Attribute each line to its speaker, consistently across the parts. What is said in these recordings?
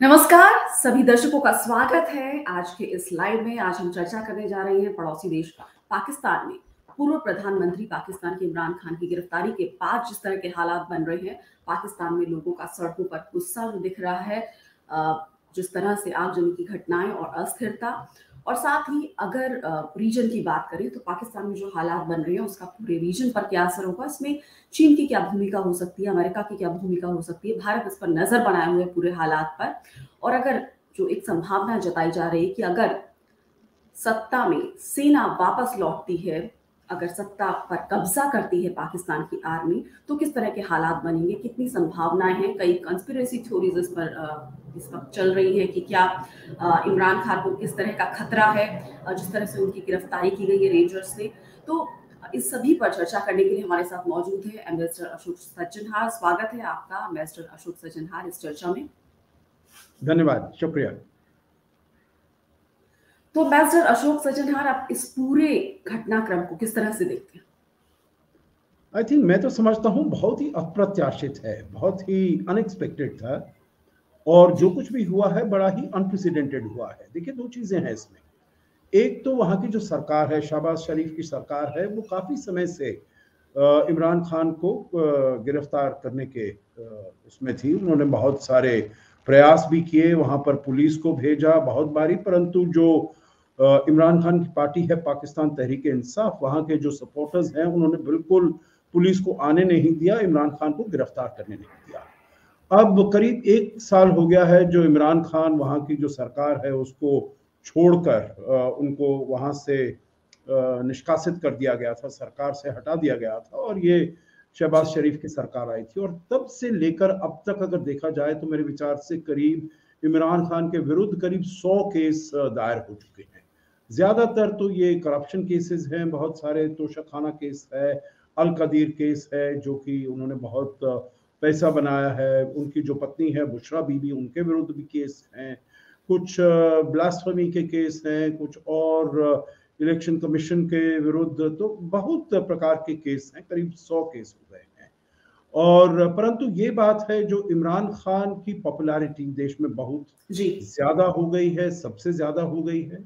Speaker 1: नमस्कार, सभी दर्शकों का स्वागत है। आज के इस लाइव में आज हम चर्चा करने जा रहे हैं पड़ोसी देश पाकिस्तान में। पूर्व प्रधानमंत्री पाकिस्तान के इमरान खान की गिरफ्तारी के बाद जिस तरह के हालात बन रहे हैं, पाकिस्तान में लोगों का सड़कों पर गुस्सा दिख रहा है जिस तरह से आगजनी की घटनाएँ और अस्थिरता और साथ ही अगर रीजन की बात करें तो पाकिस्तान में जो हालात बन रहे हैं उसका पूरे रीजन पर क्या असर होगा? इसमें चीन की क्या भूमिका हो सकती है? अमेरिका की क्या भूमिका हो सकती है? भारत इस पर नज़र बनाए हुए पूरे हालात पर। और अगर जो एक संभावना जताई जा रही है कि अगर सत्ता में सेना वापस लौटती है अगर सत्ता पर कब्जा करती है पाकिस्तान की आर्मी तो किस तरह के हालात बनेंगे? कितनी संभावनाएँ हैं? कई कंस्पिरेसी थ्योरीज इस पर इस वक्त चल रही है कि क्या इमरान खान को किस तरह का खतरा है जिस तरह से उनकी गिरफ्तारी की गई है रेंजर्स से। तो इस सभी पर चर्चा करने के लिए हमारे साथ मौजूद है एम्बेसडर अशोक सज्जनहार स्वागत है आपका एम्बेसडर अशोक सज्जनहार इस चर्चा में।
Speaker 2: धन्यवाद, शुक्रिया।
Speaker 1: तो एम्बेसडर अशोक सज्जनहार आप इस पूरे घटनाक्रम को किस तरह से देखते हैं?
Speaker 2: आई थिंक मैं तो समझता हूँ बहुत ही अप्रत्याशित है, बहुत ही अनएक्सपेक्टेड था, और जो कुछ भी हुआ है बड़ा ही अनप्रेसिडेंटेड हुआ है। देखिए, दो चीज़ें हैं इसमें। एक तो वहाँ की जो सरकार है, शहबाज शरीफ की सरकार है, वो काफ़ी समय से इमरान खान को गिरफ़्तार करने के उसमें थी। उन्होंने बहुत सारे प्रयास भी किए, वहाँ पर पुलिस को भेजा बहुत बारी, परंतु जो इमरान खान की पार्टी है, पाकिस्तान तहरीक इंसाफ, वहाँ के जो सपोर्टर्स हैं, उन्होंने बिल्कुल पुलिस को आने नहीं दिया, इमरान खान को गिरफ़्तार करने नहीं दिया। अब करीब एक साल हो गया है, जो इमरान खान वहाँ की जो सरकार है, उसको छोड़कर उनको वहाँ से निष्कासित कर दिया गया था, सरकार से हटा दिया गया था, और ये शहबाज शरीफ की सरकार आई थी। और तब से लेकर अब तक अगर देखा जाए तो मेरे विचार से करीब इमरान खान के विरुद्ध करीब सौ केस दायर हो चुके हैं। ज़्यादातर तो ये करप्शन केसेस हैं बहुत सारे तोशाखाना केस है अल कदीर केस है जो कि उन्होंने बहुत पैसा बनाया है। उनकी जो पत्नी है बुशरा बीबी उनके विरुद्ध भी केस हैं। कुछ ब्लास्फमी के केस हैं कुछ और इलेक्शन कमीशन के विरुद्ध तो बहुत प्रकार के केस हैं करीब सौ केस हो गए हैं। और परंतु ये बात है जो इमरान खान की पॉपुलैरिटी देश में बहुत जी। ज़्यादा हो गई है सबसे ज़्यादा हो गई है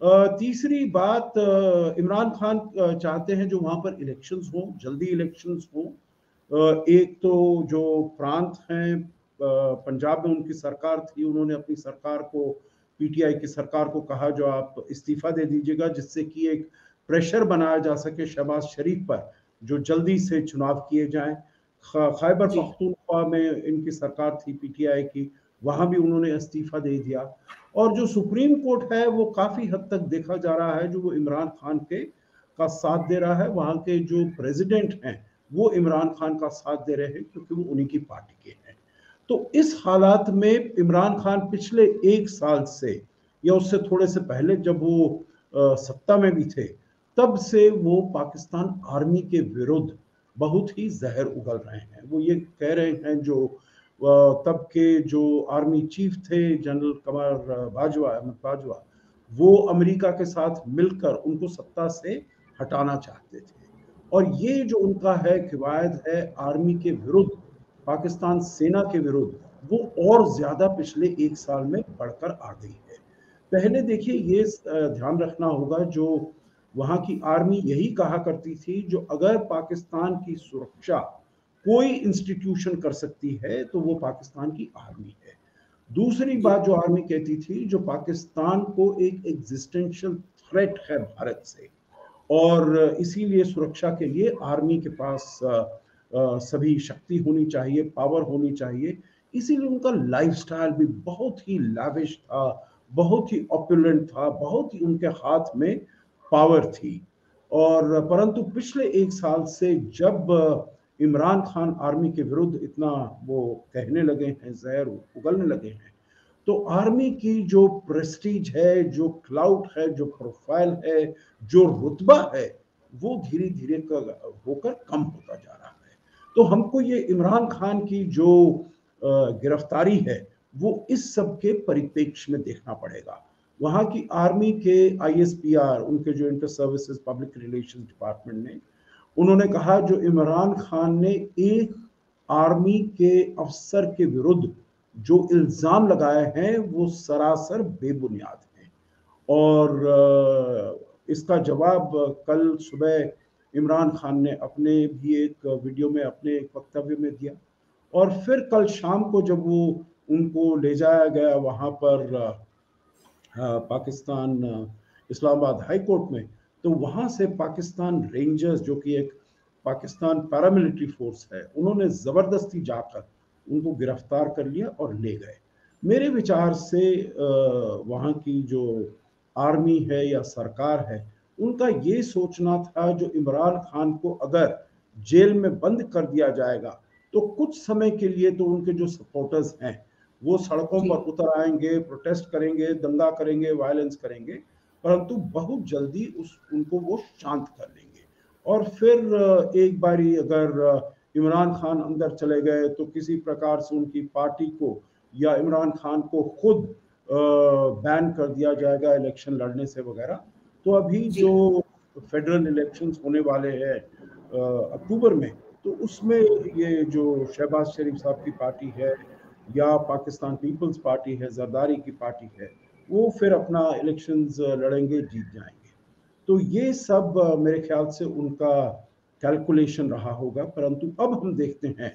Speaker 2: तीसरी बात इमरान खान चाहते हैं जो वहाँ पर इलेक्शंस हो जल्दी इलेक्शंस हो। एक तो जो प्रांत हैं पंजाब में उनकी सरकार थी उन्होंने अपनी सरकार को पीटीआई की सरकार को कहा जो आप इस्तीफा दे दीजिएगा जिससे कि एक प्रेशर बनाया जा सके शहबाज शरीफ पर जो जल्दी से चुनाव किए जाएँ। खैबर पख्तूनख्वा में इनकी सरकार थी पीटीआई की वहाँ भी उन्होंने इस्तीफा दे दिया। और जो सुप्रीम कोर्ट है वो काफ़ी हद तक देखा जा रहा है जो वो इमरान खान के का साथ दे रहा है वहाँ के जो प्रेसिडेंट हैं वो इमरान खान का साथ दे रहे हैं क्योंकि वो उन्हीं की पार्टी के हैं। तो इस हालात में इमरान खान पिछले एक साल से या उससे थोड़े से पहले जब वो आ, सत्ता में भी थे तब से वो पाकिस्तान आर्मी के विरुद्ध बहुत ही जहर उगल रहे हैं। वो ये कह रहे हैं जो तब के जो आर्मी चीफ थे, जनरल कमर बाजवा, अहमद बाजवा, वो अमेरिका के साथ मिलकर उनको सत्ता से हटाना चाहते थे। और ये जो उनका है, किवायद है, आर्मी के विरुद्ध, पाकिस्तान सेना के विरुद्ध, वो और ज़्यादा पिछले एक साल में बढ़कर आ गई है। पहले देखिए, ये ध्यान रखना होगा, जो वहाँ की आर्मी यही कहा करती थी, जो अगर पाकिस्तान की सुरक्षा कोई इंस्टीट्यूशन कर सकती है तो वो पाकिस्तान की आर्मी है। दूसरी बात जो आर्मी कहती थी, जो पाकिस्तान को एक एग्जिस्टेंशियल थ्रेट है भारत से, और इसीलिए सुरक्षा के लिए आर्मी के पास सभी शक्ति होनी चाहिए पावर होनी चाहिए। इसीलिए उनका लाइफस्टाइल भी बहुत ही लाविश था, बहुत ही ऑपुलेंट था, बहुत ही उनके हाथ में पावर थी। और, परंतु पिछले एक साल से जब इमरान खान आर्मी के विरुद्ध इतना वो कहने लगे हैं, जहर उगलने लगे हैं। तो आर्मी की जो प्रेस्टीज है, जो क्लाउड है, जो प्रोफ़ाइल है, जो रुतबा है, वो धीरे धीरे होकर कम होता जा रहा है। तो हमको ये इमरान खान की जो गिरफ्तारी है, वो इस सब के परिप्रेक्ष्य में देखना पड़ेगा। वहाँ की आर्मी के आईएसपीआर उनके जो inter services public relation department ने उन्होंने कहा, जो इमरान खान ने एक आर्मी के अफसर के विरुद्ध जो इल्ज़ाम लगाए हैं, वो सरासर बेबुनियाद हैं। और इसका जवाब कल सुबह इमरान खान ने अपने भी एक वीडियो में, अपने एक वक्तव्य में दिया। और फिर कल शाम को जब वो उनको ले जाया गया वहाँ पर पाकिस्तान इस्लामाबाद हाई कोर्ट में तो वहाँ से पाकिस्तान रेंजर्स जो कि एक पाकिस्तान पैरामिलिट्री फोर्स है उन्होंने ज़बरदस्ती जाकर उनको गिरफ़्तार कर लिया और ले गए। मेरे विचार से वहाँ की जो आर्मी है या सरकार है उनका ये सोचना था जो इमरान खान को अगर जेल में बंद कर दिया जाएगा तो कुछ समय के लिए तो उनके जो सपोर्टर्स हैं वो सड़कों पर उतर आएँगे प्रोटेस्ट करेंगे दंगा करेंगे वायलेंस करेंगे। परंतु बहुत जल्दी उस उनको वो शांत कर लेंगे। और फिर एक बारी अगर इमरान खान अंदर चले गए तो किसी प्रकार से उनकी पार्टी को या इमरान खान को खुद बैन कर दिया जाएगा इलेक्शन लड़ने से वगैरह। तो अभी जो। फेडरल इलेक्शंस होने वाले हैं अक्टूबर में तो उसमें ये जो शहबाज शरीफ साहब की पार्टी है या पाकिस्तान पीपल्स पार्टी है जरदारी की पार्टी है वो फिर अपना इलेक्शंस लड़ेंगे, जीत जाएँगे। तो ये सब मेरे ख्याल से उनका कैलकुलेशन रहा होगा। परंतु अब हम देखते हैं,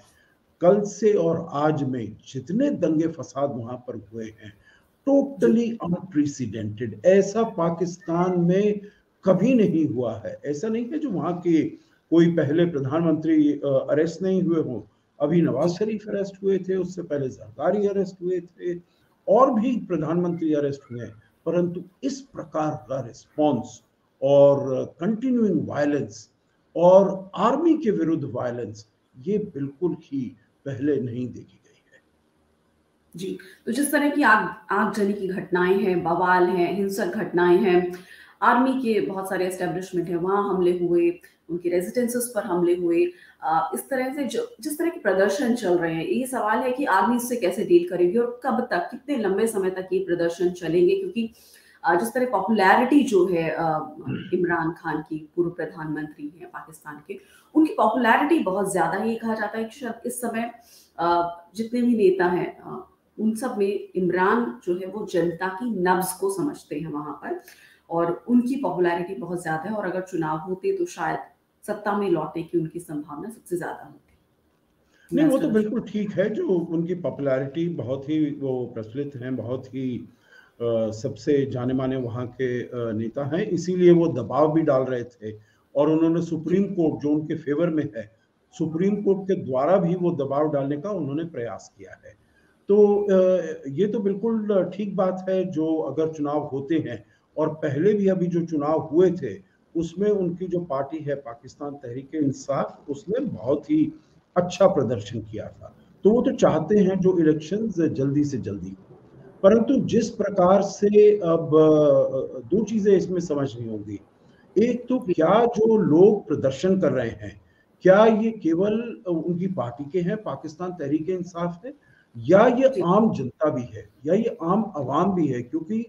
Speaker 2: कल से और आज में जितने दंगे फसाद वहाँ पर हुए हैं टोटली अनप्रेसिडेंटेड ऐसा पाकिस्तान में कभी नहीं हुआ है। ऐसा नहीं है जो वहाँ के कोई पहले प्रधानमंत्री अरेस्ट नहीं हुए हों। अभी नवाज़ शरीफ अरेस्ट हुए थे, उससे पहले जरदारी अरेस्ट हुए थे। और भी प्रधानमंत्री अरेस्ट हुए परंतु इस प्रकार का रिस्पॉन्स और कंटिन्यूइंग वायलेंस और आर्मी के विरुद्ध वायलेंस ये बिल्कुल ही पहले नहीं देखी गई है।
Speaker 1: जी तो जिस तरह की आग, आगजनी की घटनाएँ हैं, बवाल हैं, हिंसक घटनाएँ हैं आर्मी के बहुत सारे एस्टेब्लिशमेंट है, वहाँ हमले हुए, उनके रेजिडेंसेस पर हमले हुए। इस तरह से जो, जिस तरह के प्रदर्शन चल रहे हैं, ये सवाल है कि आर्मी इससे कैसे डील करेगी और कब तक, कितने लंबे समय तक ये प्रदर्शन चलेंगे? क्योंकि जिस तरह पॉपुलैरिटी जो है इमरान खान की पूर्व प्रधानमंत्री है, पाकिस्तान के, उनकी पॉपुलैरिटी बहुत ज़्यादा ही कहा जाता है कि इस समय जितने भी नेता हैं उन सब में इमरान जो है वो जनता की नब्ज को समझते हैं वहाँ पर। और उनकी पॉपुलैरिटी बहुत ज़्यादा है और अगर चुनाव होते तो शायद सत्ता में लौटने की उनकी संभावना सबसे ज़्यादा होती।
Speaker 2: नहीं वो तो बिल्कुल ठीक है जो उनकी पॉपुलैरिटी बहुत ही वो प्रचलित हैं बहुत ही सबसे जाने माने वहाँ के नेता हैं। इसीलिए वो दबाव भी डाल रहे थे और उन्होंने सुप्रीम कोर्ट जो उनके फेवर में है सुप्रीम कोर्ट के द्वारा भी वो दबाव डालने का उन्होंने प्रयास किया है। तो ये तो बिल्कुल ठीक बात है जो अगर चुनाव होते हैं और पहले भी अभी जो चुनाव हुए थे उसमें उनकी जो पार्टी है पाकिस्तान तहरीक इंसाफ उसने बहुत ही अच्छा प्रदर्शन किया था। तो वो तो चाहते हैं जो इलेक्शंस जल्दी से जल्दी हो। परंतु जिस प्रकार से अब दो चीज़ें इसमें समझनी होंगी। एक तो क्या जो लोग प्रदर्शन कर रहे हैं क्या ये केवल उनकी पार्टी के हैं पाकिस्तान तहरीक इंसाफ है या ये आम जनता भी है या ये आम आवाम भी है? क्योंकि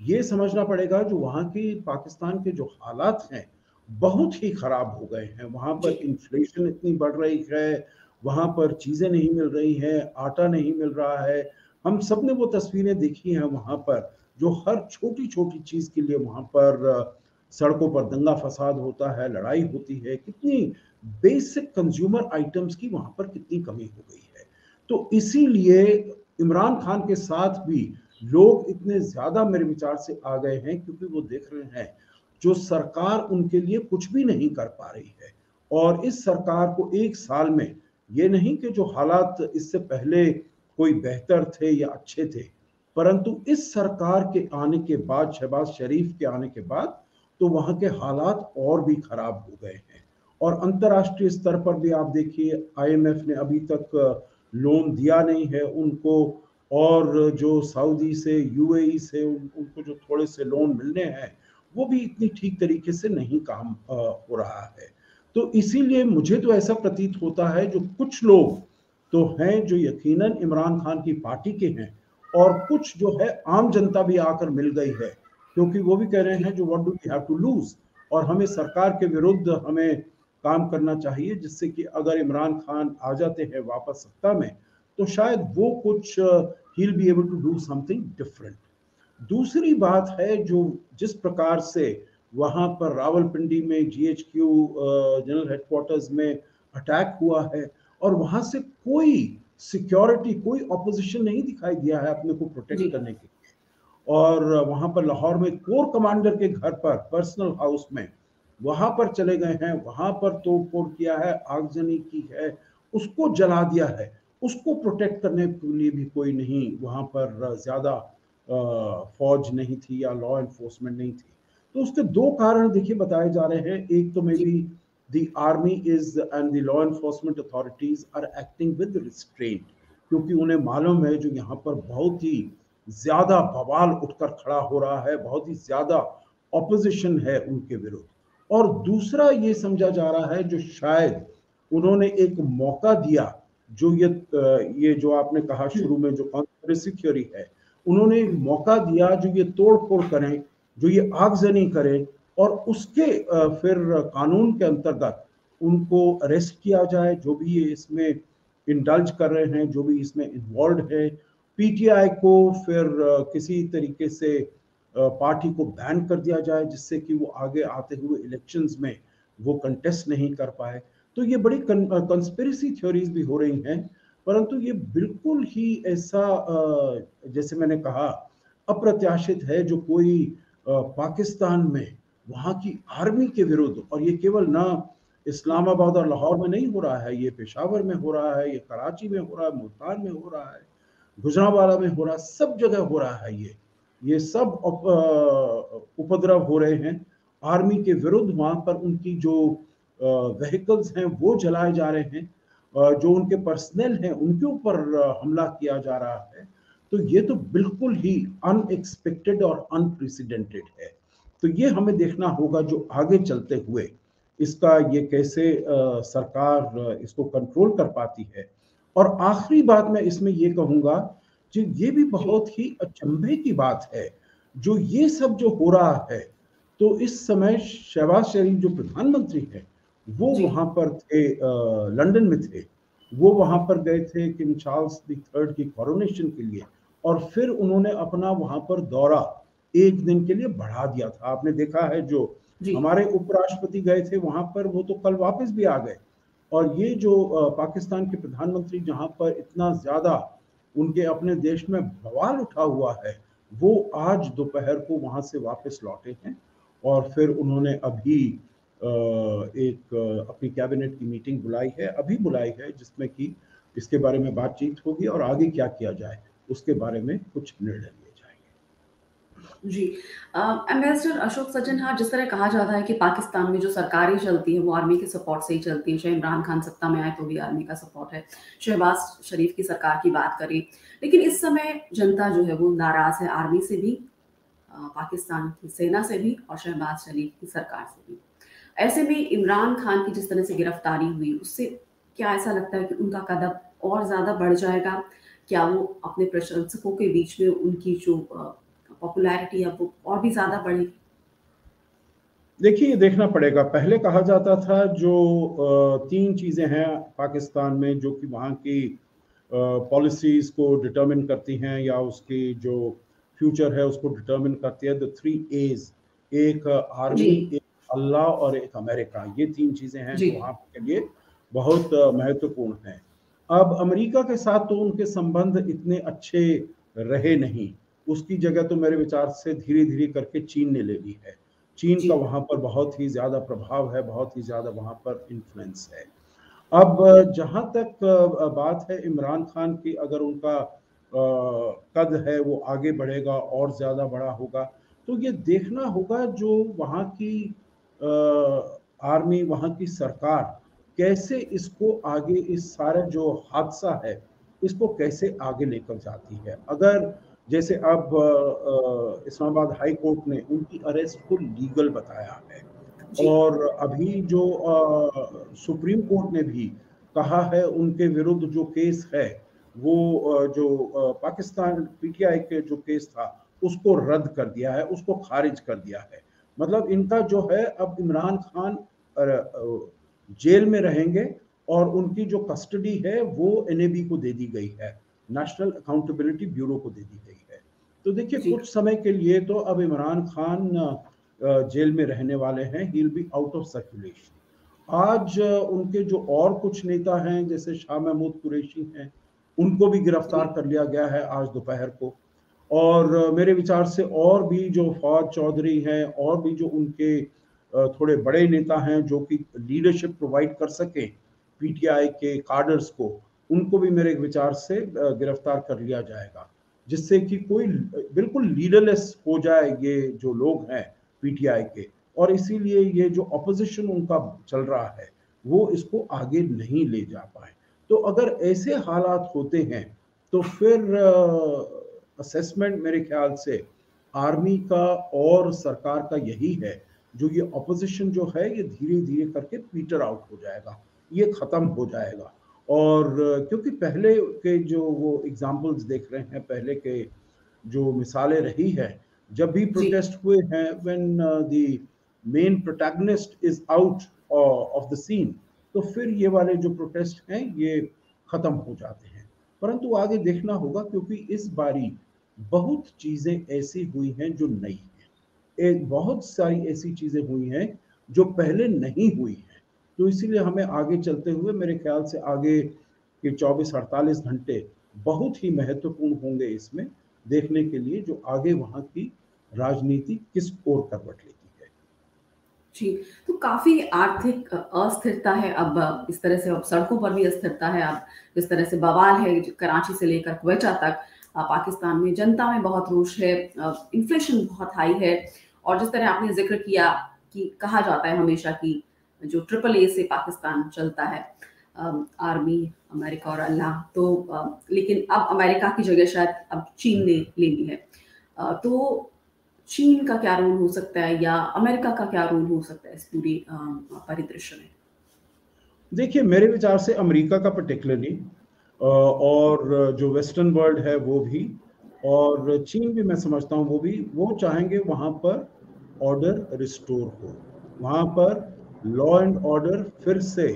Speaker 2: ये समझना पड़ेगा जो वहाँ की पाकिस्तान के जो हालात हैं बहुत ही खराब हो गए हैं। वहाँ पर इन्फ्लेशन इतनी बढ़ रही है वहाँ पर चीज़ें नहीं मिल रही हैं आटा नहीं मिल रहा है। हम सबने वो तस्वीरें देखी हैं वहाँ पर जो हर छोटी छोटी चीज़ के लिए वहाँ पर सड़कों पर दंगा फसाद होता है लड़ाई होती है कितनी बेसिक कंज्यूमर आइटम्स की वहाँ पर कितनी कमी हो गई है। तो इसीलिए इमरान खान के साथ भी लोग इतने ज़्यादा मेरे विचार से आ गए हैं क्योंकि वो देख रहे हैं, जो सरकार उनके लिए कुछ भी नहीं कर पा रही है। और इस सरकार को एक साल में ये नहीं कि जो हालात इससे पहले कोई बेहतर थे या अच्छे थे, परंतु इस सरकार के आने के बाद, शहबाज शरीफ के आने के बाद तो वहाँ के हालात और भी खराब हो गए हैं। और अंतर्राष्ट्रीय स्तर पर भी आप देखिए, आईएमएफ ने अभी तक लोन दिया नहीं है उनको और जो सऊदी से यूएई से उनको जो थोड़े से लोन मिलने हैं, वो भी इतनी ठीक तरीके से नहीं काम हो रहा है। तो इसीलिए मुझे तो ऐसा प्रतीत होता है जो कुछ लोग तो हैं जो यकीनन इमरान खान की पार्टी के हैं और कुछ जो है आम जनता भी आकर मिल गई है, क्योंकि वो भी कह रहे हैं जो what do we have to lose और हमें सरकार के विरुद्ध हमें काम करना चाहिए जिससे कि अगर इमरान खान आ जाते हैं वापस सत्ता में तो शायद वो कुछ ही be able to do something different दूसरी बात है जो जिस प्रकार से वहाँ पर रावलपिंडी में जीएचक्यू जनरल हेडक्वार्टर्स में अटैक हुआ है और वहाँ से कोई सिक्योरिटी कोई ऑपोजिशन नहीं दिखाई दिया है अपने को प्रोटेक्ट करने के लिए। और वहाँ पर लाहौर में कोर कमांडर के घर पर पर्सनल हाउस में वहाँ पर चले गए हैं वहाँ पर तोड़फोड़ किया है आगजनी की है उसको जला दिया है। उसको प्रोटेक्ट करने के लिए भी कोई नहीं वहाँ पर ज़्यादा फौज नहीं थी या लॉ एनफोर्समेंट नहीं थी। तो उसके दो कारण देखिए बताए जा रहे हैं। एक तो maybe the army is and the law enforcement authorities are acting with restraint क्योंकि उन्हें मालूम है जो यहाँ पर बहुत ही ज़्यादा बवाल उठकर खड़ा हो रहा है बहुत ही ज़्यादा ऑपोजिशन है उनके विरुद्ध। और दूसरा ये समझा जा रहा है जो शायद उन्होंने एक मौका दिया जो ये ये जो आपने कहा शुरू में जो कॉन्स्पिरेसी थ्योरी है उन्होंने एक मौका दिया जो ये तोड़ फोड़ करें जो ये आगजनी करें और उसके फिर कानून के अंतर्गत उनको अरेस्ट किया जाए जो भी ये इसमें इंडल्ज कर रहे हैं जो भी इसमें इन्वॉल्व है पीटीआई को फिर किसी तरीके से पार्टी को बैन कर दिया जाए जिससे कि वो आगे आते हुए इलेक्शंस में वो कंटेस्ट नहीं कर पाए। तो ये बड़ी कंस्पिरेसी थ्योरीज भी हो रही हैं, परंतु ये बिल्कुल ही ऐसा जैसे मैंने कहा, अप्रत्याशित है जो कोई पाकिस्तान में वहाँ की आर्मी के विरुद्ध, और ये केवल ना इस्लामाबाद और लाहौर में नहीं हो रहा है, ये पेशावर में हो रहा है, ये कराची में हो रहा है, मुल्तान में हो रहा है, गुजरावाला में हो रहा है, सब जगह हो रहा है ये। ये सब उपद्रव हो रहे हैं, आर्मी के विरुद्ध वहाँ पर उनकी जो व्हीकल्स हैं, वो जलाए जा रहे हैं जो उनके पर्सनल हैं, उनके ऊपर हमला किया जा रहा है। तो ये तो बिल्कुल ही अनएक्सपेक्टेड और अनप्रेसिडेंटेड है। तो ये हमें देखना होगा जो आगे चलते हुए इसका ये कैसे सरकार इसको कंट्रोल कर पाती है। और आखिरी बात मैं इसमें ये कहूँगा कि ये भी बहुत ही अचंभे की बात है। जो ये सब जो हो रहा है तो इस समय शहबाज शरीफ जो प्रधानमंत्री है वो वहाँ पर थे लंदन में थे। वो वहाँ पर गए थे किंग चार्ल्स दी थर्ड की कॉरोनेशन के लिए और फिर उन्होंने अपना वहाँ पर दौरा एक दिन के लिए बढ़ा दिया था। आपने देखा है जो हमारे उपराष्ट्रपति गए थे वहाँ पर वो तो कल वापस भी आ गए। और ये जो पाकिस्तान के प्रधानमंत्री जहाँ पर इतना ज़्यादा उनके अपने देश में बवाल उठा हुआ है वो आज दोपहर को वहाँ से वापस लौटे हैं और फिर उन्होंने अभी एक अपनी कैबिनेट की मीटिंग बुलाई है, अभी बुलाई है, जिसमें कि इसके बारे में बातचीत होगी और आगे क्या किया जाए, उसके बारे में कुछ निर्णय लिए
Speaker 1: जी। एम्बेसडर अशोक सज्जन हाँ जिस तरह कहा जाता है कि पाकिस्तान में जो सरकारें चलती है, वो आर्मी के सपोर्ट से ही चलती है। चाहे इमरान खान सत्ता में आए तो भी आर्मी का सपोर्ट है। शहबाज शरीफ की सरकार की बात करें, लेकिन इस समय जनता जो है वो नाराज़ है आर्मी से भी पाकिस्तान की सेना से भी और शहबाज शरीफ की सरकार से भी। ऐसे में इमरान खान की जिस तरह से गिरफ्तारी हुई उससे क्या ऐसा लगता है कि उनका कदम और ज़्यादा बढ़ जाएगा? क्या वो अपने प्रशंसकों के बीच में उनकी जो पॉपुलैरिटी है वो और भी ज़्यादा बढ़ेगी?
Speaker 2: देखिए देखना पड़ेगा। पहले कहा जाता था जो तीन चीज़ें हैं पाकिस्तान में जो कि वहाँ की पॉलिसीज़ को डिटर्मिन करती हैं या उसकी जो फ्यूचर है उसको डिटर्मिन करती है। द थ्री एज एक आर्मी अल्लाह और एक अमेरिका ये तीन चीज़ें हैं जो। वहाँ के लिए बहुत महत्वपूर्ण हैं। अब अमेरिका के साथ तो उनके संबंध इतने अच्छे रहे नहीं उसकी जगह तो मेरे विचार से धीरे धीरे करके चीन ने ले ली है। चीन का वहाँ पर बहुत ही ज़्यादा प्रभाव है बहुत ही ज़्यादा वहाँ पर इन्फ्लुएंस है। अब जहाँ तक बात है इमरान खान की अगर उनका कद है वो आगे बढ़ेगा और ज़्यादा बड़ा होगा तो ये देखना होगा जो वहाँ की आर्मी वहाँ की सरकार कैसे इसको आगे इस सारे जो हादसा है इसको कैसे आगे लेकर जाती है? अगर जैसे अब इस्लामाबाद हाई कोर्ट ने उनकी अरेस्ट को लीगल बताया है और अभी जो आ, सुप्रीम कोर्ट ने भी कहा है उनके विरुद्ध जो केस है वो जो पाकिस्तान पीटीआई के जो केस था उसको रद्द कर दिया है उसको खारिज कर दिया है। मतलब इनका जो है अब इमरान खान जेल में रहेंगे और उनकी जो कस्टडी है वो एनएबी को दे दी गई है। नेशनल अकाउंटेबिलिटी ब्यूरो को दे दी गई है। तो देखिए कुछ समय के लिए तो अब इमरान खान जेल में रहने वाले हैं। He be out of circulation आज उनके जो और कुछ नेता हैं जैसे शाह महमूद कुरैशी हैं उनको भी गिरफ़्तार कर लिया गया है आज दोपहर को। और मेरे विचार से और भी जो फौज चौधरी हैं और भी जो उनके थोड़े बड़े नेता हैं जो कि लीडरशिप प्रोवाइड कर सके पीटीआई के कार्डर्स को, उनको भी मेरे विचार से गिरफ़्तार कर लिया जाएगा। जिससे कि कोई बिल्कुल लीडरलेस हो जाए ये जो लोग हैं पीटीआई के। और इसीलिए ये जो अपोजिशन उनका चल रहा है, वो इसको आगे नहीं ले जा पाए। तो अगर ऐसे हालात होते हैं तो फिर असेसमेंट मेरे ख्याल से आर्मी का और सरकार का यही है जो ये अपोजिशन जो है ये धीरे धीरे करके पीटर आउट हो जाएगा ये ख़त्म हो जाएगा। और क्योंकि पहले के जो वो एग्जाम्पल्स देख रहे हैं पहले के जो मिसालें रही है जब भी प्रोटेस्ट हुए हैं when the main protagonist is out of the scene तो फिर ये वाले जो प्रोटेस्ट हैं ये ख़त्म हो जाते हैं। परंतु आगे देखना होगा क्योंकि इस बारी बहुत चीज़ें ऐसी हुई हैं जो नई हैं। एक बहुत सारी ऐसी चीज़ें हुई हैं जो पहले नहीं हुई हैं। तो इसीलिए हमें आगे चलते हुए मेरे ख्याल से आगे के 24-48 घंटे बहुत ही महत्वपूर्ण होंगे इसमें देखने के लिए जो आगे वहाँ की राजनीति किस ओर करवट लेती
Speaker 1: जी तो काफ़ी आर्थिक अस्थिरता है अब इस तरह से अब सड़कों पर भी अस्थिरता है, अब जिस तरह से बवाल है, कराची से लेकर क्वेचा तक। पाकिस्तान में जनता में बहुत रोष है इन्फ्लेशन बहुत हाई है और जिस तरह आपने ज़िक्र किया कि कहा जाता है हमेशा कि जो ट्रिपल ए से पाकिस्तान चलता है आर्मी, अमेरिका और अल्लाह तो लेकिन अब अमेरिका की जगह शायद अब चीन ने ले ली है। तो चीन का क्या रोल हो सकता है या अमेरिका का क्या रोल हो सकता है इस पूरी परिदृश्य में?
Speaker 2: देखिए, मेरे विचार से अमेरिका का पर्टिकुलरली और जो वेस्टर्न वर्ल्ड है वो भी, और चीन भी मैं समझता हूँ वो भी, वो चाहेंगे वहाँ पर ऑर्डर रिस्टोर हो। वहाँ पर लॉ एंड ऑर्डर फिर से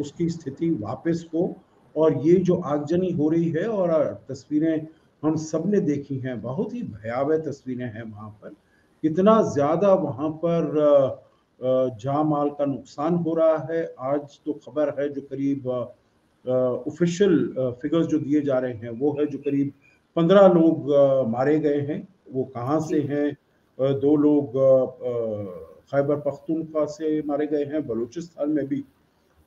Speaker 2: उसकी स्थिति वापस हो, और ये जो आगजनी हो रही है और तस्वीरें हम सबने देखी हैं, बहुत ही भयावह तस्वीरें हैं वहाँ पर। कितना ज़्यादा वहाँ पर जा माल का नुकसान हो रहा है। आज तो खबर है जो करीब ऑफिशियल फिगर्स जो दिए जा रहे हैं वो है जो करीब पंद्रह लोग मारे गए हैं। वो कहाँ से हैं? दो लोग खैबर पख्तूनख्वा से मारे गए हैं बलूचिस्तान में भी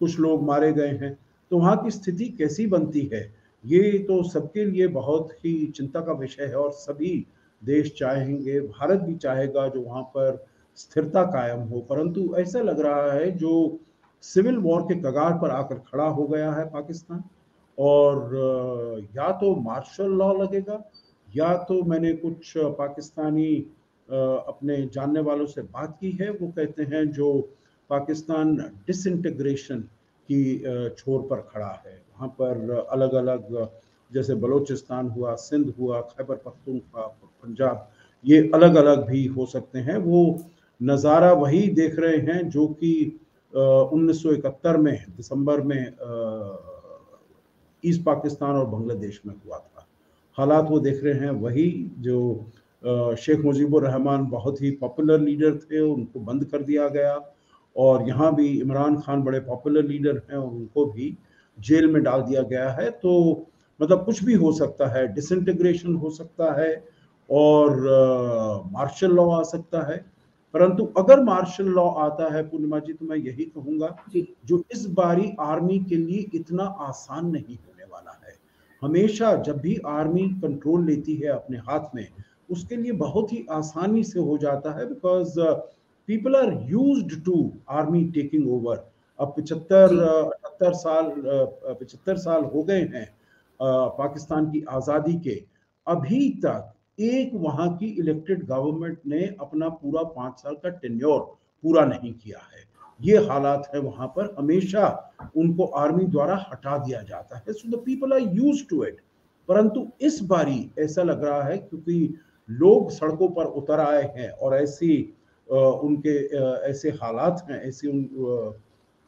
Speaker 2: कुछ लोग मारे गए हैं। तो वहाँ की स्थिति कैसी बनती है? ये तो सबके लिए बहुत ही चिंता का विषय है और सभी देश चाहेंगे भारत भी चाहेगा जो वहाँ पर स्थिरता कायम हो। परंतु ऐसा लग रहा है जो सिविल वॉर के कगार पर आकर खड़ा हो गया है पाकिस्तान। और या तो मार्शल लॉ लगेगा, या तो मैंने कुछ पाकिस्तानी अपने जानने वालों से बात की है। वो कहते हैं जो पाकिस्तान डिसइंटीग्रेशन की छोर पर खड़ा है। वहाँ पर अलग अलग जैसे बलूचिस्तान हुआ, सिंध हुआ, खैबर पख्तूनख्वा पंजाब, ये अलग अलग भी हो सकते हैं। वो नज़ारा वही देख रहे हैं जो कि उन्नीस सौ इकहत्तर में, दिसंबर में ईस्ट पाकिस्तान और बांग्लादेश में हुआ था। हालात वो देख रहे हैं, वही जो शेख मुजीबुर रहमान बहुत ही पॉपुलर लीडर थे, उनको बंद कर दिया गया और यहाँ भी इमरान खान बड़े पॉपुलर लीडर हैं, उनको भी जेल में डाल दिया गया है। तो मतलब कुछ भी हो सकता है डिसइंटीग्रेशन हो सकता है और मार्शल लॉ आ सकता है। परंतु अगर मार्शल लॉ आता है पूर्णिमा जी तो मैं यही कहूँगा जो। इस बारी आर्मी के लिए इतना आसान नहीं होने वाला है। हमेशा जब भी आर्मी कंट्रोल लेती है अपने हाथ में उसके लिए बहुत ही आसानी से हो जाता है because people are used to army taking over अब पिछहत्तर अठहत्तर साल पिछहत्तर साल हो गए हैं पाकिस्तान की आज़ादी के। अभी तक एक वहाँ की इलेक्टेड गवर्नमेंट ने अपना पूरा पाँच साल का टेन्योर पूरा नहीं किया है। ये हालात है वहाँ पर। हमेशा उनको आर्मी द्वारा हटा दिया जाता है। So the people are used to it परंतु इस बारी ऐसा लग रहा है क्योंकि लोग सड़कों पर उतर आए हैं और ऐसी उनके ऐसे हालात हैं, ऐसी उन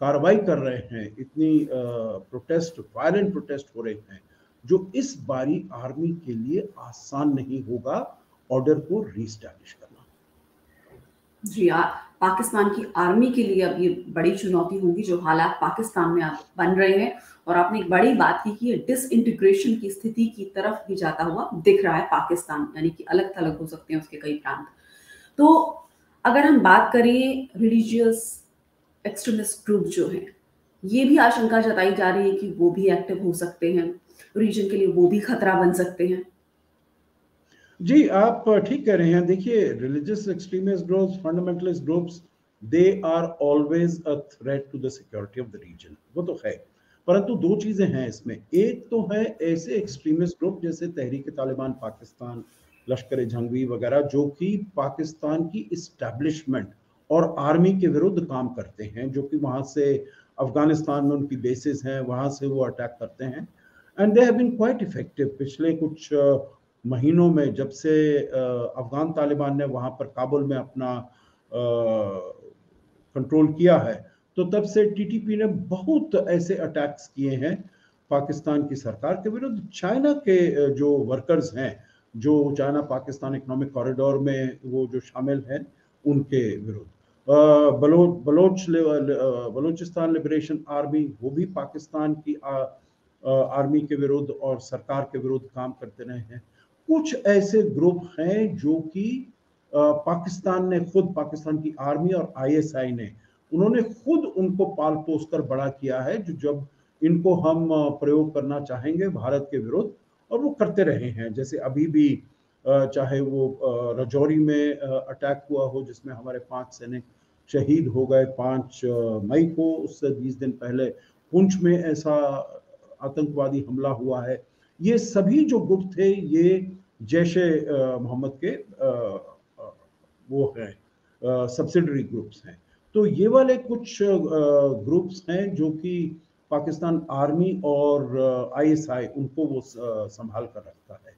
Speaker 2: कार्रवाई कर रहे हैं। इतनी प्रोटेस्ट वायलेंट प्रोटेस्ट हो रहे हैं। जो इस बारी आर्मी के लिए आसान नहीं होगा ऑर्डर को रीस्टैब्लिश करना।
Speaker 1: जी आ, पाकिस्तान की आर्मी के लिए अब ये बड़ी चुनौती होगी जो हालात पाकिस्तान में आप बन रहे हैं। और आपने एक बड़ी बात की कि डिसइंटीग्रेशन की स्थिति की तरफ़ भी जाता हुआ दिख रहा है पाकिस्तान यानी कि अलग थलग हो सकते हैं उसके कई प्रांत। तो अगर हम बात करें रिलीजियस एक्सट्रीमिस्ट ग्रुप जो है ये भी आशंका जताई जा रही है कि वो भी एक्टिव हो सकते हैं। रीजन के लिए वो भी खतरा बन सकते हैं।
Speaker 2: जी, आप ठीक कह रहे हैं। देखिए religious extremist groups fundamentalist groups they are always a threat to the security of the region वो तो है। परंतु दो चीज़ें हैं इसमें। एक तो है ऐसे एक्सट्रीमिस्ट ग्रुप जैसे तहरीक तालिबान, पाकिस्तान लश्कर जंगवी वगैरह, जो कि पाकिस्तान की इस्टेब्लिशमेंट और आर्मी के विरुद्ध काम करते हैं, जो कि वहाँ से अफ़गानिस्तान में उनकी बेसिस हैं, वहाँ से वो अटैक करते हैं। And they have been quite effective पिछले कुछ महीनों में जब से अफगान तालिबान ने वहाँ पर काबुल में अपना कंट्रोल किया है तो तब से टीटीपी ने बहुत ऐसे अटैक्स किए हैं पाकिस्तान की सरकार के विरुद्ध। चाइना के जो वर्कर्स हैं जो चाइना पाकिस्तान इकोनॉमिक कॉरिडोर में वो जो शामिल हैं उनके विरुद्ध। बलो बलोच बलोचिस्तान लिबरेशन आर्मी वो भी पाकिस्तान की आ, आर्मी के विरुद्ध और सरकार के विरुद्ध काम करते रहे हैं। कुछ ऐसे ग्रुप हैं जो कि पाकिस्तान ने खुद, पाकिस्तान की आर्मी और आईएसआई ने, उन्होंने खुद उनको पाल पोस कर बड़ा किया है जो जब इनको हम प्रयोग करना चाहेंगे भारत के विरुद्ध और वो करते रहे हैं। जैसे अभी भी चाहे वो रजौरी में अटैक हुआ हो जिसमें हमारे पाँच सैनिक शहीद हो गए पाँच मई को, उससे बीस दिन पहले, पुंछ में ऐसा आतंकवादी हमला हुआ है। ये सभी जो गुट थे, ये जैश मोहम्मद के वो हैं सब्सिडरी ग्रुप्स हैं। तो ये वाले कुछ ग्रुप्स हैं जो कि पाकिस्तान आर्मी और आईएसआई उनको वो संभाल कर रखता है।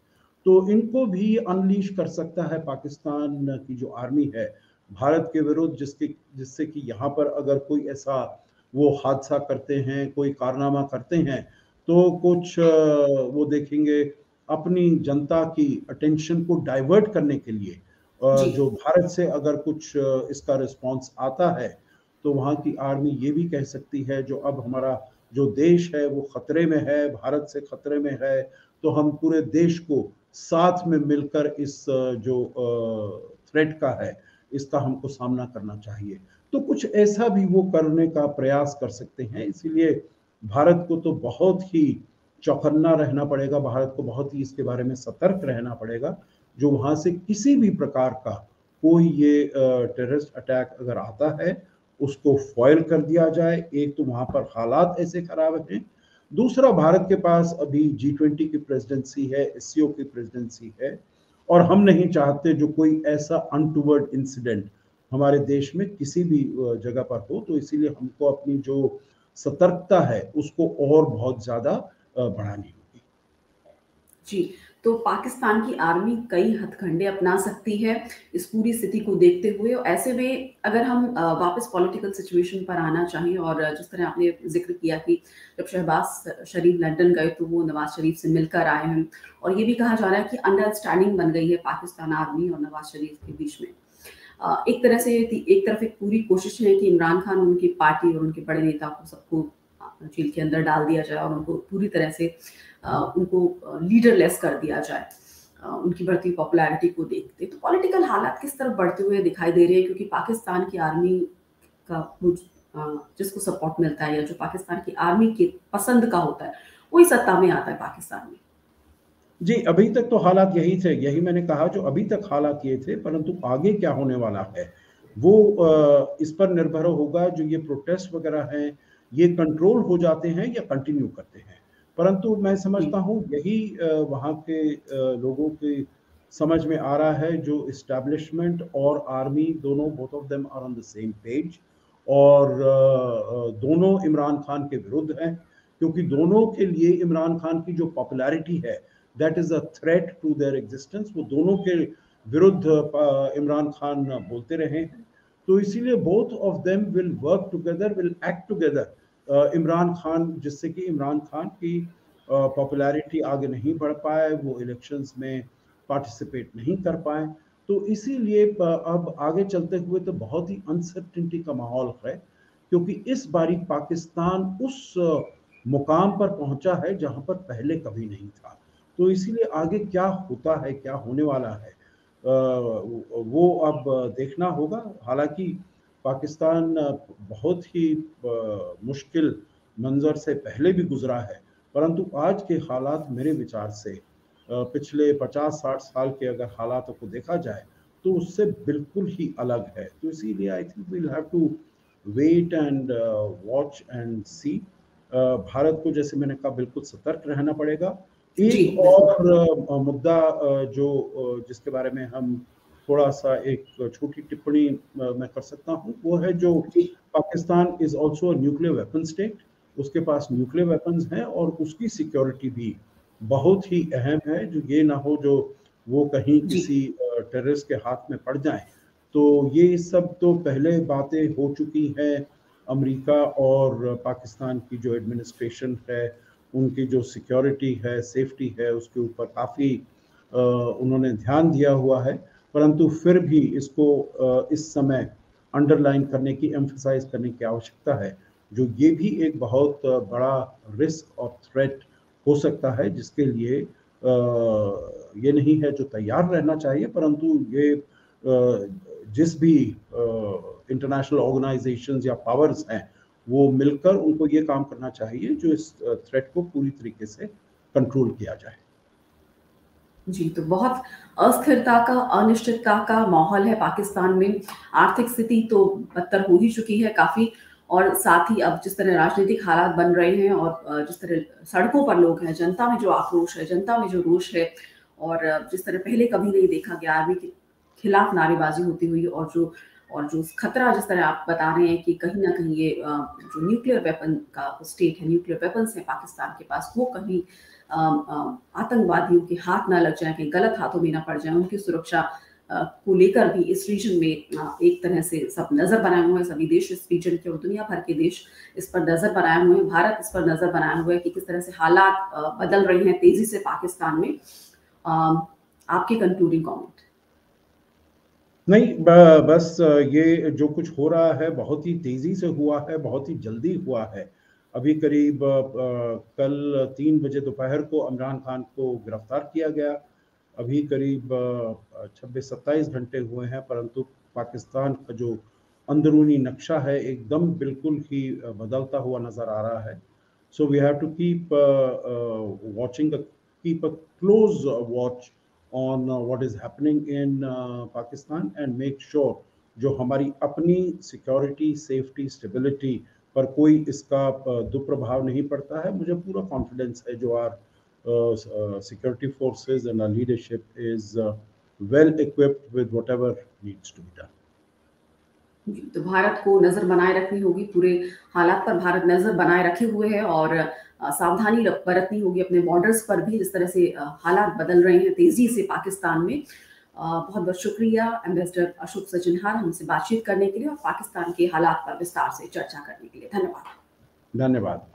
Speaker 2: तो इनको भी अनलीश कर सकता है पाकिस्तान की जो आर्मी है, भारत के विरुद्ध, जिसके, जिससे कि यहाँ पर अगर कोई ऐसा वो हादसा करते हैं, कोई कारनामा करते हैं तो कुछ वो देखेंगे अपनी जनता की अटेंशन को डाइवर्ट करने के लिए जो। भारत से अगर कुछ इसका रिस्पांस आता है तो वहाँ की आर्मी ये भी कह सकती है जो अब हमारा जो देश है वो खतरे में है भारत से खतरे में है तो हम पूरे देश को साथ में मिलकर इस जो थ्रेट का है इसका हमको सामना करना चाहिए। तो कुछ ऐसा भी वो करने का प्रयास कर सकते हैं इसीलिए भारत को तो बहुत ही चौकन्ना रहना पड़ेगा, भारत को बहुत ही इसके बारे में सतर्क रहना पड़ेगा, जो वहाँ से किसी भी प्रकार का कोई ये टेररिस्ट अटैक अगर आता है, उसको फॉयल कर दिया जाए। एक तो वहाँ पर हालात ऐसे खराब हैं। दूसरा, भारत के पास अभी जी ट्वेंटी की प्रेसिडेंसी है एस की प्रेसिडेंसी है, और हम नहीं चाहते जो कोई ऐसा अनटूवर्ड इंसिडेंट हमारे देश में किसी भी जगह पर हो तो इसीलिए हमको अपनी जो सतर्कता है, उसको और बहुत ज़्यादा बढ़ानी होगी।
Speaker 1: जी तो पाकिस्तान की आर्मी कई हथकंडे अपना सकती है इस पूरी स्थिति को देखते हुए और ऐसे में अगर हम वापस पॉलिटिकल सिचुएशन पर आना चाहें और जिस तरह आपने ज़िक्र किया कि जब शहबाज शरीफ लंदन गए तो वो नवाज़ शरीफ से मिलकर आए हैं और ये भी कहा जा रहा है कि अंडरस्टैंडिंग बन गई है पाकिस्तान आर्मी और नवाज़ शरीफ के बीच में। एक तरह से एक तरफ़ एक पूरी कोशिश है कि इमरान खान उनकी पार्टी और उनके बड़े नेता को सबको जेल के अंदर डाल दिया जाए और उनको पूरी तरह से उनको लीडरलेस कर दिया जाए। उनकी बढ़ती पॉपुलैरिटी को देखते। तो पॉलिटिकल हालात किस तरफ़ बढ़ते हुए दिखाई दे रहे हैं? क्योंकि पाकिस्तान की आर्मी का जिसको सपोर्ट मिलता है या जो पाकिस्तान की आर्मी के पसंद का होता है, वही सत्ता में आता है पाकिस्तान में।
Speaker 2: जी, अभी तक तो हालात यही थे, यही मैंने कहा जो अभी तक हालात ये थे, परंतु आगे क्या होने वाला है? वो इस पर निर्भर होगा जो ये प्रोटेस्ट वगैरह हैं, ये कंट्रोल हो जाते हैं या कंटिन्यू करते हैं। परंतु मैं समझता हूँ, यही वहाँ के लोगों के समझ में आ रहा है जो इस्टेब्लिशमेंट और आर्मी दोनों both of them are on the same page और दोनों इमरान खान के विरुद्ध हैं, क्योंकि दोनों के लिए इमरान खान की जो पॉपुलैरिटी है that is a threat to their existence वो दोनों के विरुद्ध इमरान खान बोलते रहे हैं। तो इसीलिए both of them will work together will act together Imran Khan, जिससे कि इमरान खान की पॉपुलैरिटी आगे नहीं बढ़ पाए, वो इलेक्शंस में पार्टिसिपेट नहीं कर पाए। तो इसीलिए अब आगे चलते हुए तो बहुत ही अनसर्टिनिटी का माहौल है, क्योंकि इस बारी पाकिस्तान उस मुकाम पर पहुँचा है जहाँ पर पहले कभी नहीं था। तो इसीलिए आगे क्या होता है, क्या होने वाला है वो अब देखना होगा। हालाँकि पाकिस्तान बहुत ही मुश्किल मंजर से पहले भी गुजरा है, परंतु आज के हालात मेरे विचार से पिछले 50-60 साल के अगर हालातों को देखा जाए तो उससे बिल्कुल ही अलग है। तो इसीलिए I think we'll have to wait and watch and see Bharat को जैसे मैंने कहा, बिल्कुल सतर्क रहना पड़ेगा। एक और मुद्दा जो जिसके बारे में हम थोड़ा सा एक छोटी टिप्पणी मैं कर सकता हूँ वो है जो Pakistan is also nuclear weapon state उसके पास न्यूक्लियर वेपन्स हैं और उसकी सिक्योरिटी भी बहुत ही अहम है जो ये ना हो जो वो कहीं किसी टेररिस्ट के हाथ में पड़ जाए। तो ये सब तो पहले बातें हो चुकी हैं अमेरिका और पाकिस्तान की जो एडमिनिस्ट्रेशन है उनकी जो सिक्योरिटी है सेफ्टी है, उसके ऊपर काफ़ी उन्होंने ध्यान दिया हुआ है। परंतु फिर भी इसको इस समय अंडरलाइन करने की एम्फोसाइज करने की आवश्यकता है, जो ये भी एक बहुत बड़ा रिस्क और थ्रेट हो सकता है, जिसके लिए ये नहीं है जो तैयार रहना चाहिए, परंतु ये जिस भी इंटरनेशनल ऑर्गेनाइजेशंस या पावर्स हैं वो मिलकर उनको ये काम करना चाहिए जो इस थ्रेट को पूरी तरीके से कंट्रोल किया जाए।
Speaker 1: जी तो बहुत अस्थिरता का, अनिश्चितता का माहौल है पाकिस्तान में। आर्थिक स्थिति तो बदतर हो ही चुकी है काफ़ी। और साथ ही अब जिस तरह राजनीतिक हालात बन रहे हैं और जिस तरह सड़कों पर लोग हैं, जनता में जो आक्रोश है, जनता में जो रोष है और जिस तरह पहले कभी नहीं देखा गया आर्मी के खिलाफ नारेबाजी होती हुई और जो और जो खतरा जिस तरह आप बता रहे हैं कि कहीं ना कहीं ये जो न्यूक्लियर वेपन का स्टेट है न्यूक्लियर वेपन्स है पाकिस्तान के पास, वो कहीं आतंकवादियों के हाथ ना लग जाए, कहीं गलत हाथों में ना पड़ जाए, उनकी सुरक्षा को लेकर भी इस रीजन में एक तरह से सब नज़र बनाए हुए हैं, सभी देश इस रीजन के और दुनिया भर के देश इस पर नज़र बनाए हुए हैं, भारत इस पर नज़र बनाए हुए है कि किस तरह से हालात बदल रहे हैं तेज़ी से पाकिस्तान में। आपके कंक्लूडिंग कमेंट
Speaker 2: नहीं बस ये जो कुछ हो रहा है, बहुत ही तेज़ी से हुआ है, बहुत ही जल्दी हुआ है। अभी करीब कल तीन बजे दोपहर को इमरान खान को गिरफ़्तार किया गया। अभी करीब छब्बीस, सत्ताईस घंटे हुए हैं, परंतु पाकिस्तान का जो अंदरूनी नक्शा है, एकदम बिल्कुल ही बदलता हुआ नज़र आ रहा है। So we have to keep watching keep a close watch on what is happening in Pakistan and make sure जो हमारी अपनी सिक्योरिटी सेफ्टी स्टेबिलिटी पर कोई इसका दुष्प्रभाव नहीं पड़ता है मुझे पूरा कॉन्फिडेंस है जो are Uh, uh, security forces and our leadership is uh, well equipped with whatever needs to
Speaker 1: तो भारत को नज़र बनाए रखनी होगी पूरे हालात पर भारत नज़र बनाए रखे हुए है और सावधानी बरतनी होगी अपने बॉर्डर्स पर भी, जिस तरह से हालात बदल रहे हैं तेज़ी से पाकिस्तान में। बहुत बहुत शुक्रिया एम्बेसडर अशोक सचिनहार हमसे बातचीत करने के लिए और पाकिस्तान के हालात पर विस्तार से चर्चा करने के लिए। धन्यवाद।
Speaker 2: धन्यवाद।